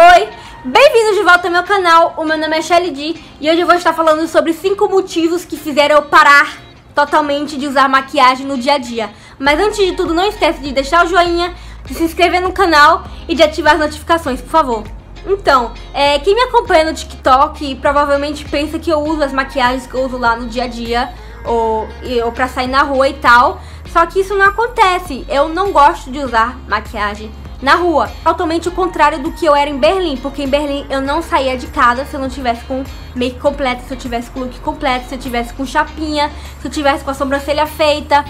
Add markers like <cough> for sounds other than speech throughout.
Oi, bem-vindos de volta ao meu canal, o meu nome é Shelly D e hoje eu vou estar falando sobre 5 motivos que fizeram eu parar totalmente de usar maquiagem no dia a dia. Mas antes de tudo, não esquece de deixar o joinha, de se inscrever no canal e de ativar as notificações, por favor. Então, é, quem me acompanha no TikTok provavelmente pensa que eu uso as maquiagens que eu uso lá no dia a dia ou, ou pra sair na rua e tal. Só que isso não acontece. Eu não gosto de usar maquiagem na rua. Totalmente o contrário do que eu era em Berlim, porque em Berlim eu não saía de casa se eu não tivesse com make completo, se eu tivesse com look completo, se eu tivesse com chapinha, se eu tivesse com a sobrancelha feita,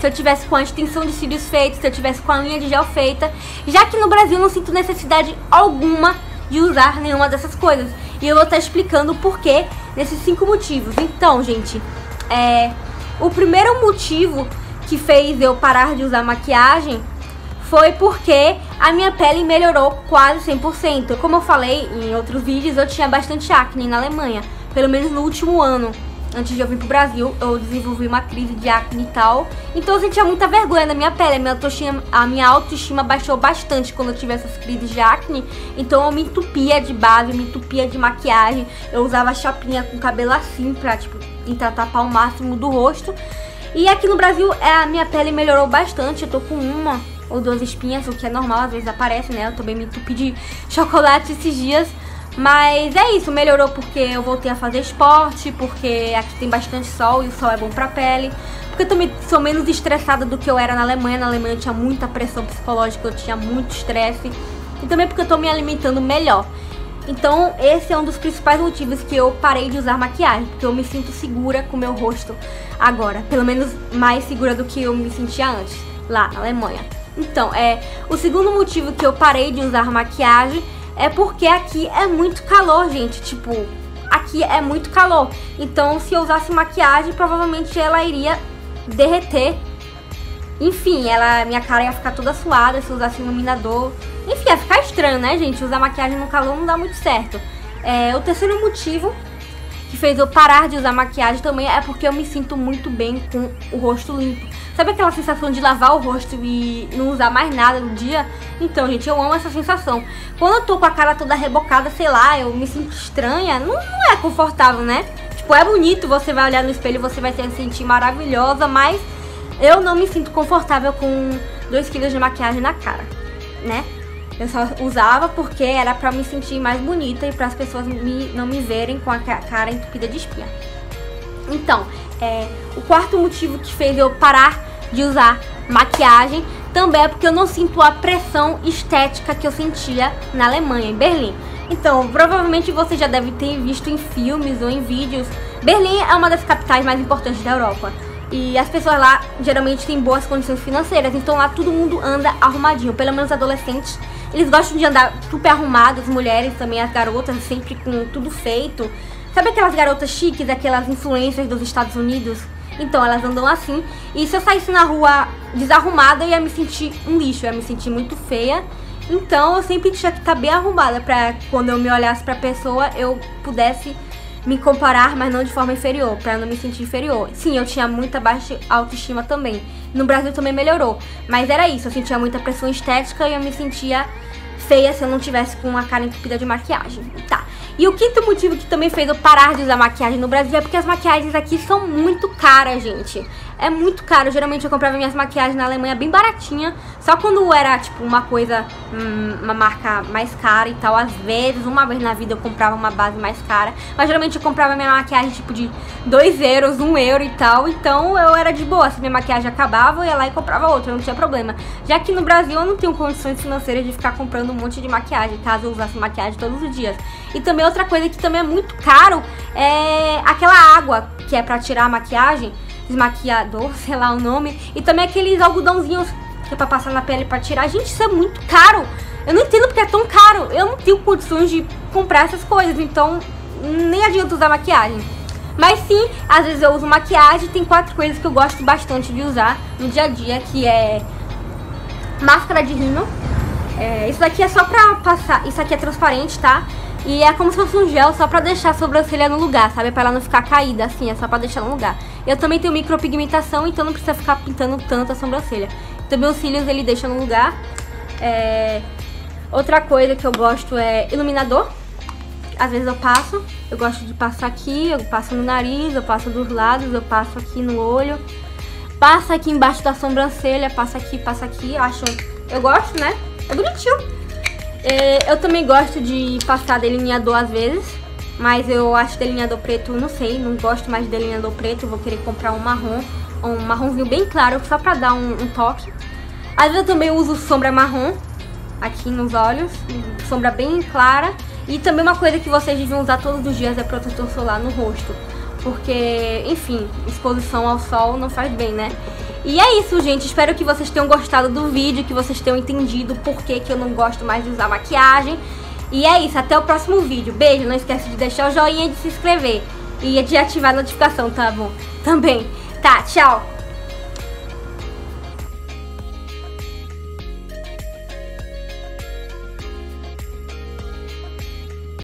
se eu tivesse com a extensão de cílios feita, se eu tivesse com a linha de gel feita. Já que no Brasil eu não sinto necessidade alguma de usar nenhuma dessas coisas. E eu vou estar explicando o porquê nesses cinco motivos. Então, gente, é, o primeiro motivo que fez eu parar de usar maquiagem foi porque a minha pele melhorou quase 100%. Como eu falei em outros vídeos, eu tinha bastante acne na Alemanha, pelo menos no último ano. Antes de eu vir pro Brasil, eu desenvolvi uma crise de acne e tal. Então eu sentia muita vergonha na minha pele. A minha, autoestima, a minha autoestima baixou bastante quando eu tive essas crises de acne. Então eu me entupia de base, me entupia de maquiagem. Eu usava chapinha com cabelo assim pra, tipo, tentar tapar o máximo do rosto. E aqui no Brasil é, a minha pele melhorou bastante. Eu tô com uma ou duas espinhas, o que é normal, às vezes aparece, né? Eu também me entupi de chocolate esses dias. Mas é isso, melhorou porque eu voltei a fazer esporte, porque aqui tem bastante sol e o sol é bom pra pele. Porque eu também sou menos estressada do que eu era na Alemanha. Na Alemanha eu tinha muita pressão psicológica, eu tinha muito estresse. E também porque eu tô me alimentando melhor. Então, esse é um dos principais motivos que eu parei de usar maquiagem, porque eu me sinto segura com meu rosto agora, pelo menos mais segura do que eu me sentia antes, lá na Alemanha. Então, é, o segundo motivo que eu parei de usar maquiagem é porque aqui é muito calor, gente. Tipo, aqui é muito calor. Então, se eu usasse maquiagem, provavelmente ela iria derreter. Enfim, ela, minha cara ia ficar toda suada se eu usasse iluminador. Enfim, ia ficar estranho, né, gente? Usar maquiagem no calor não dá muito certo. É, o terceiro motivo que fez eu parar de usar maquiagem também é porque eu me sinto muito bem com o rosto limpo. Sabe aquela sensação de lavar o rosto e não usar mais nada no dia? Então, gente, eu amo essa sensação. Quando eu tô com a cara toda rebocada, sei lá, eu me sinto estranha, não, não é confortável, né? Tipo, é bonito, você vai olhar no espelho e você vai se sentir maravilhosa, mas eu não me sinto confortável com 2 quilos de maquiagem na cara, né? Eu só usava porque era pra me sentir mais bonita e para as pessoas me, não me verem com a cara entupida de espinha. Então, é, o quarto motivo que fez eu parar de usar maquiagem também é porque eu não sinto a pressão estética que eu sentia na Alemanha, em Berlim. Então, provavelmente você já deve ter visto em filmes ou em vídeos. Berlim é uma das capitais mais importantes da Europa. E as pessoas lá geralmente têm boas condições financeiras, então lá todo mundo anda arrumadinho, pelo menos adolescentes. Eles gostam de andar super arrumados, as mulheres também, as garotas, sempre com tudo feito. Sabe aquelas garotas chiques, aquelas influências dos Estados Unidos? Então, elas andam assim. E se eu saísse na rua desarrumada, eu ia me sentir um lixo, eu ia me sentir muito feia. Então, eu sempre tinha que estar bem arrumada pra quando eu me olhasse pra pessoa, eu pudesse me comparar, mas não de forma inferior, para não me sentir inferior. Sim, eu tinha muita baixa autoestima também. No Brasil também melhorou, mas era isso, eu sentia muita pressão estética e eu me sentia feia se eu não tivesse com a cara entupida de maquiagem. Tá. E o quinto motivo que também fez eu parar de usar maquiagem no Brasil é porque as maquiagens aqui são muito caras, gente é muito caro. Geralmente eu comprava minhas maquiagens na Alemanha bem baratinha. Só quando era, tipo, uma coisa, hum, uma marca mais cara e tal. Às vezes, uma vez na vida eu comprava uma base mais cara. Mas geralmente eu comprava minha maquiagem, tipo, de 2 euros, 1 um euro e tal. Então eu era de boa. Se minha maquiagem acabava, eu ia lá e comprava outra. Não tinha problema. Já que no Brasil eu não tenho condições financeiras de ficar comprando um monte de maquiagem, caso eu usasse maquiagem todos os dias. E também outra coisa que também é muito caro é aquela água que é pra tirar a maquiagem desmaquiador, <laughs> sei lá o nome. E também aqueles algodãozinhos que é pra passar na pele pra tirar. Gente, isso é muito caro. Eu não entendo porque é tão caro. Eu não tenho condições de comprar essas coisas, então nem adianta usar maquiagem. Mas sim, às vezes eu uso maquiagem. Tem quatro coisas que eu gosto bastante de usar no dia a dia, que é máscara de rino. É, isso daqui é só pra passar. Isso aqui é transparente, tá? E é como se fosse um gel só pra deixar a sobrancelha no lugar, sabe? Pra ela não ficar caída, assim, é só pra deixar no lugar. Eu também tenho micropigmentação, então não precisa ficar pintando tanto a sobrancelha. Também os cílios ele deixa no lugar. É... Outra coisa que eu gosto é iluminador. Às vezes eu passo, eu gosto de passar aqui, eu passo no nariz, eu passo dos lados, eu passo aqui no olho. Passa aqui embaixo da sobrancelha, passa aqui, passa aqui, eu acho... Eu gosto, né? É bonitinho. É, eu também gosto de passar delineador às vezes, mas eu acho delineador preto, não sei, não gosto mais de delineador preto, vou querer comprar um marrom, um marronzinho bem claro, só pra dar um, um toque. Às vezes eu também uso sombra marrom, aqui nos olhos, sombra bem clara. E também uma coisa que vocês deviam usar todos os dias é protetor solar no rosto. Porque, enfim, exposição ao sol não faz bem, né? E é isso, gente. Espero que vocês tenham gostado do vídeo, que vocês tenham entendido por que, que eu não gosto mais de usar maquiagem. E é isso, até o próximo vídeo. Beijo, não esquece de deixar o joinha e de se inscrever. E de ativar a notificação, tá bom? Também. Tá, tchau.